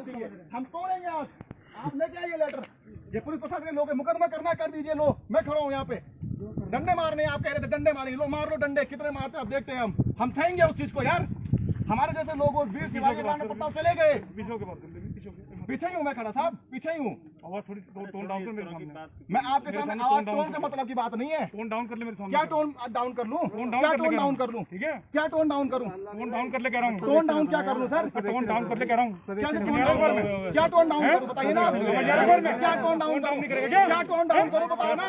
दिए हम तोड़ेंगे आज। आप लेके आइए लेटर ये पुलिस प्रशासन लोग मुकदमा करना कर दीजिए लो मैं खड़ा हूँ यहाँ पे। डंडे मारने आप कह रहे थे डंडे मारेंगे। लो मार लो डंडे। कितने मारते हैं, आप देखते हैं हम। हम सहेंगे उस चीज़ को यार। हमारे जैसे लोग वीर शिवाजी चले गए। कर ले पीछे ही हूँ मैं खड़ा साहब। पीछे ही हूँ। आवाज़ थोड़ी टोन टोन डाउन कर मेरे सामने। मैं आपके सामने आवाज़ टोन का मतलब की बात नहीं है। टोन डाउन कर ले मेरे सामने। क्या टोन डाउन कर लूँ? टोन क्या डाउन टोन डाउन कर लूँ? ठीक है? क्या टोन डाउन करूँ? टोन डाउन कर ले कह रहा हूँ। टोन डाउन क्या कर लूँ सर टोन डाउन कर ले कह रहा हूँ। क्या टोन डाउन करूँ? क्या टोन डाउन करूँ बताइए ना क्या टोन डाउन करूँ? क्या? टोन डाउन करूँ बताओ ना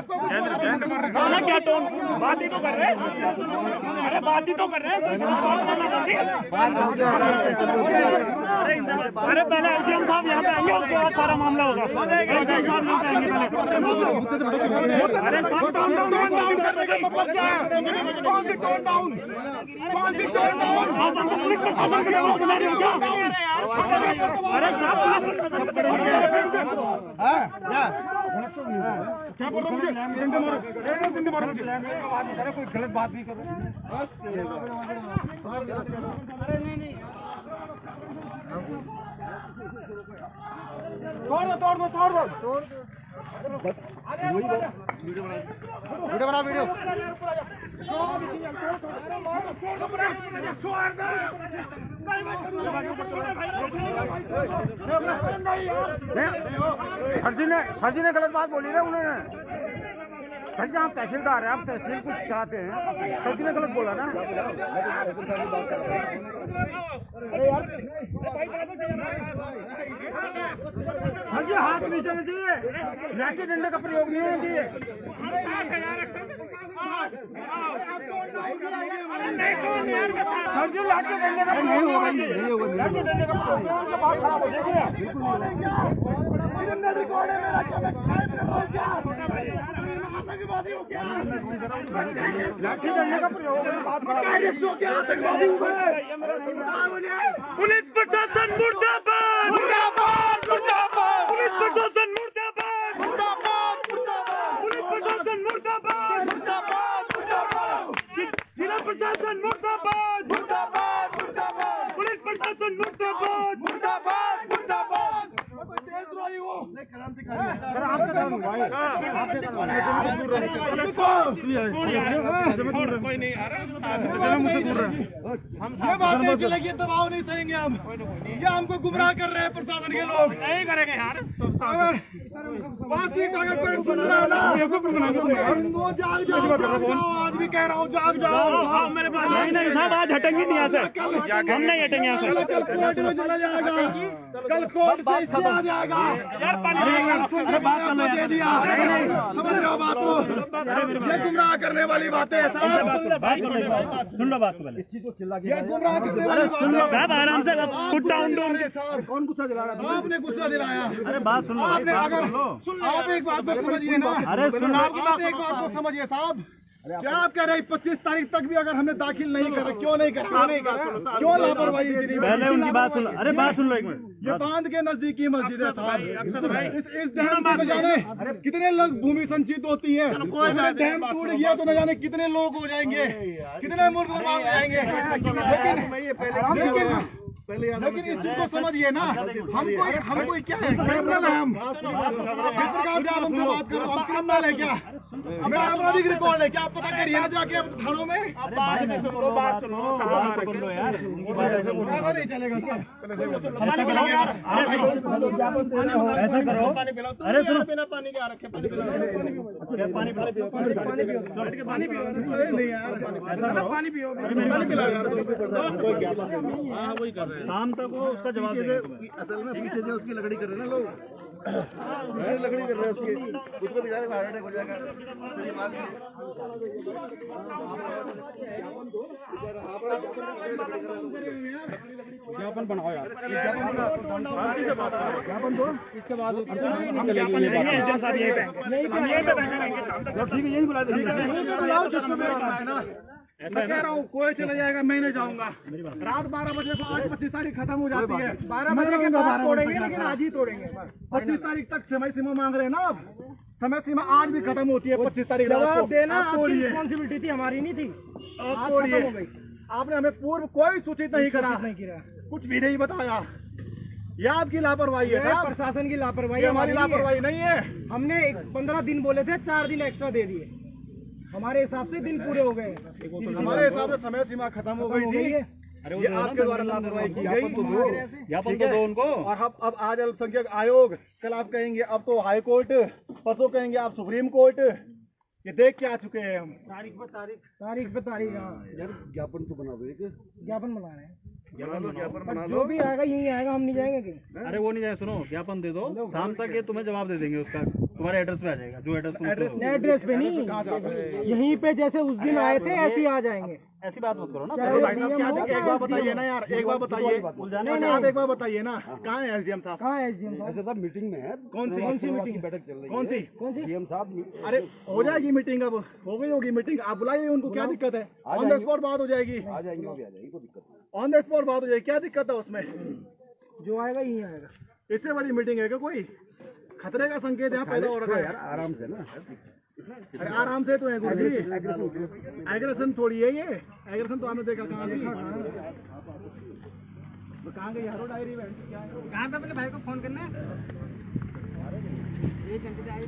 गाना क्या टोन बात ही तो कर रहे अरे बात ही। तो कर रहे अरे पहले एसडीएम साहब यहाँ पे आएँगे उसके बाद सारा मामला होगा अरे सब टोन डाउन कौन सी टोन डाउन कौन सी टोन डाउन आप हमको पुलिस रहे हो क्या क्या बोल कोई गलत बात नहीं कर रहे तोड़ दो तोड़ दो तोड़ दो वीडियो बना, वीडियो। सर जी ने सर जी ने गलत बात बोली ना उन्होंने। सर जी आप तहसीलदार हैं, आप तहसील कुछ चाहते हैं। सर जी ने गलत बोला ना सर हाथ चाहिए का प्रयोग नहीं होना चाहिए सर जी लाठी डंडे का नहीं लाठी डंडे का प्रयोग होने खराब हो जाएगी लाठी डंडे का प्रयोग होने हो पुलिस प्रशासन मुर्दाबाद मुर्दाबाद मुर्दाबाद पुलिस प्रशासन मुर्दाबाद मुर्दाबाद मुर्दाबाद जिला प्रशासन मुर्दाबाद मुर्दाबाद मुर्दाबाद पुलिस प्रशासन मुर्दाबाद मुर्दाबाद मुर्दाबाद सर आपके कारण हुआ है आपके कारण कोई नहीं आ मुझसे दूर रहे ये बात चलेगी ये दबाव नहीं सहेंगे हम। ये हमको गुमराह कर रहे हैं प्रशासन के लोग। नहीं करेंगे यार। फांसी का अगर कोई सुन रहा है ना वो जाग जाओ जाग जाओ आज भी कह रहा हूँ जाग जाओ हाँ मेरे पास नहीं नहीं साहब आज हटेंगे नहीं यहाँ से हम नहीं हटेंगे यहाँ से कल कोर्ट में चला जाएगा कल कोर्ट से स्टे आ जाएगा यार पानी अरे बात दे दिया समझ रहे हो बात को ये गुमराह करने वाली बातें साहब सुन लो बात को पहले ये गुमराह करने वाली सुन लो साहब आराम से पुट डाउन कौन गुस्सा दिला रहा आपने गुस्सा दिलाया अरे बात सुन लो आपने अगर आप एक बात को समझिए ना। अरे सुनो आप एक बात को समझिए साहब। क्या आप कह रहे हैं पच्चीस तारीख तक भी अगर हमें दाखिल नहीं कर क्यों नहीं कर क्यों क्यों लापरवाही पहले उनकी बात सुन। अरे बात सुन लो एक मिनट। ये बाँध के नजदीकी मस्जिद है साहब। इस इस डैम से न जाने कितने लोग भूमि संचित होती है? डैम टूट गया तो न जाने कितने लोग हो जाएँगे? कितने मुल्क हो जाएँगे? लेकिन लेकिन लेकिन इस चीज़ को समझिए ना हमको हमको क्या है क्रिमिनल है हम जिस प्रकार से आप हमसे बात कर रहे हो हम क्रिमिनल है क्या मेरा आपराधिक रिकॉर्ड है क्या आप पता करिए ना जाके थानों में बात सुनो बात सुन यार ऐसा नहीं चलेगा सर ऐसा करो अरे सुनो बिना पानी के आ रखे पानी पिलाओ पानी पानी पियो नहीं यार पानी पियो पानी पिलाओ यार हाँ वही कर रहे हैं शाम तक वो उसका जवाब देंगे असल में पीछे जो उसकी लकड़ी कर रहे हैं ना लोग लकड़ी कर रहे हैं उसकी उसको बेचारे को हार्ट अटैक हो जाएगा तो ज्ञापन बनाओ यार ज्ञापन दो इसके बाद हम ज्ञापन देंगे एजेंट साहब यहीं पे हम यहीं पे बैठे रहेंगे शाम तक ठीक है यही बुला मैं कह रहा हूँ कोई चला जाएगा मैं नहीं जाऊँगा। रात बारह बजे को आज पच्चीस तारीख खत्म हो जाती है। बारह बजे के बाद तोड़ेंगे लेकिन आज ही तोड़ेंगे। पच्चीस तारीख तक समय सीमा मांग रहे हैं ना आप? समय सीमा आज भी खत्म होती है पच्चीस तारीख जवाब देना रिस्पॉन्सिबिलिटी थी हमारी नहीं थी। आप तोड़िए। आपने हमें पूर्व कोई सूचित नहीं करा। नहीं किया। कुछ भी नहीं बताया। ये आपकी लापरवाही है प्रशासन की लापरवाही हमारी लापरवाही नहीं है। हमने पंद्रह दिन बोले थे चार दिन एक्स्ट्रा दे दिए। हमारे हिसाब से दिन पूरे हो गए। हमारे हिसाब से समय सीमा खत्म हो गई थी। है ये आपके द्वारा लापरवाही की गई। ज्ञापन ठीक तो है? दो उनको। और अब अब आज अल्पसंख्यक आयोग कल आप कहेंगे अब तो हाई कोर्ट परसों कहेंगे आप सुप्रीम कोर्ट। ये देख के आ चुके हैं हम। तारीख पे तारीख। तारीख पे तारीख हाँ। ज्ञापन तो बना दो एक। ज्ञापन बना रहे हैं। जो भी आएगा यही आएगा हम नहीं जाएँगे अरे वो नहीं जाए सुनो ज्ञापन दे दो। शाम तक ये तुम्हें जवाब दे देंगे उसका। तुम्हारे एड्रेस पे आ जाएगा जो एड्रेस तुम एड्रेस पे नहीं। यहीं पे जैसे उस दिन आए थे ऐसे ही आ जाएँगे। ऐसी बात मत करो ना। हो, एक बार बताइए ना यार एक बार बताइए। अच्छा, आप एक बार बताइए ना कहाँ है एसडीएम साहब? कहाँ है एसडीएम साहब? साहब मीटिंग में है। कौन सी? कौन सी मीटिंग बैठक चल रही कौन सी? कौन सी? सीएम साहब अरे हो जाएगी मीटिंग अब। हो गई होगी मीटिंग आप बुलाइए उनको क्या दिक्कत है? ऑन द स्पॉट बात हो जाएगी। आ जाएँगे आ जाएगी कोई दिक्कत ऑन द स्पॉट बात हो जाएगी। क्या दिक्कत है उसमें? जो आएगा यही आएगा। इससे बड़ी मीटिंग है क्या कोई? खतरे का संकेत यहाँ पैदा हो रखा है आराम से ना। अरे आराम से तो है गुरु जी। एग्रेशन थोड़ी है ये। एग्रेशन तो आपने देखा कहाँ भी। तो कहाँ गई यारो डायरी में? कहाँ पे अपने भाई को फ़ोन करना है? एक घंटे नहीं